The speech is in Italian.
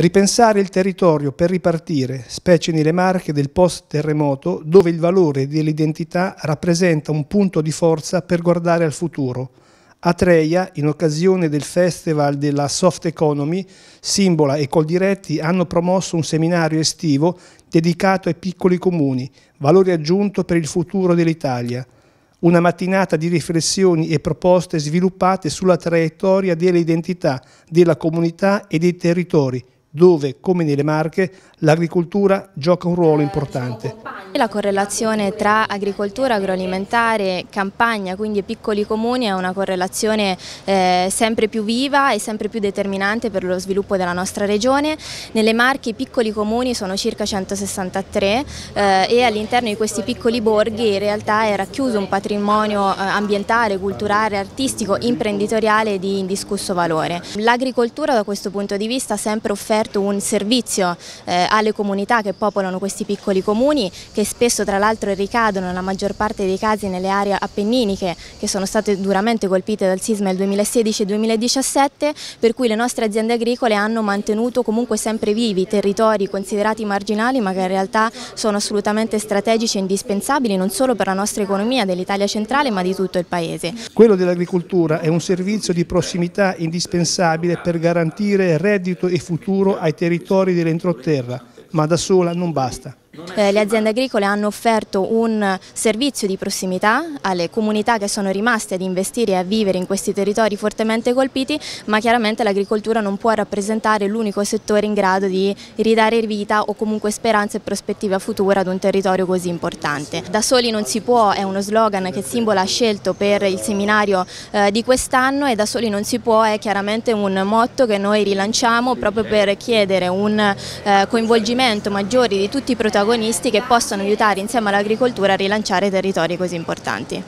Ripensare il territorio per ripartire, specie nelle marche del post-terremoto, dove il valore dell'identità rappresenta un punto di forza per guardare al futuro. A Treia, in occasione del Festival della Soft Economy, Simbola e Coldiretti hanno promosso un seminario estivo dedicato ai piccoli comuni, valore aggiunto per il futuro dell'Italia. Una mattinata di riflessioni e proposte sviluppate sulla traiettoria delle identità della comunità e dei territori, dove, come nelle Marche, l'agricoltura gioca un ruolo importante. La correlazione tra agricoltura, agroalimentare, campagna, quindi piccoli comuni è una correlazione eh, sempre più viva e sempre più determinante per lo sviluppo della nostra regione. Nelle Marche i piccoli comuni sono circa 163 eh, e all'interno di questi piccoli borghi in realtà è racchiuso un patrimonio eh, ambientale, culturale, artistico, imprenditoriale di indiscusso valore. L'agricoltura da questo punto di vista ha sempre offerto un servizio eh, alle comunità che popolano questi piccoli comuni che spesso tra l'altro ricadono nella maggior parte dei casi nelle aree appenniniche che sono state duramente colpite dal sisma del 2016 e 2017 per cui le nostre aziende agricole hanno mantenuto comunque sempre vivi territori considerati marginali ma che in realtà sono assolutamente strategici e indispensabili non solo per la nostra economia dell'Italia centrale ma di tutto il Paese. Quello dell'agricoltura è un servizio di prossimità indispensabile per garantire reddito e futuro ai territori dell'entroterra ma da sola non basta. Eh, le aziende agricole hanno offerto un servizio di prossimità alle comunità che sono rimaste ad investire e a vivere in questi territori fortemente colpiti, ma chiaramente l'agricoltura non può rappresentare l'unico settore in grado di ridare vita o comunque speranza e prospettiva futura ad un territorio così importante. Da soli non si può è uno slogan che Simbola ha scelto per il seminario eh, di quest'anno e da soli non si può è chiaramente un motto che noi rilanciamo proprio per chiedere un eh, coinvolgimento maggiore di tutti i protagonisti protagonisti che possono aiutare insieme all'agricoltura a rilanciare territori così importanti.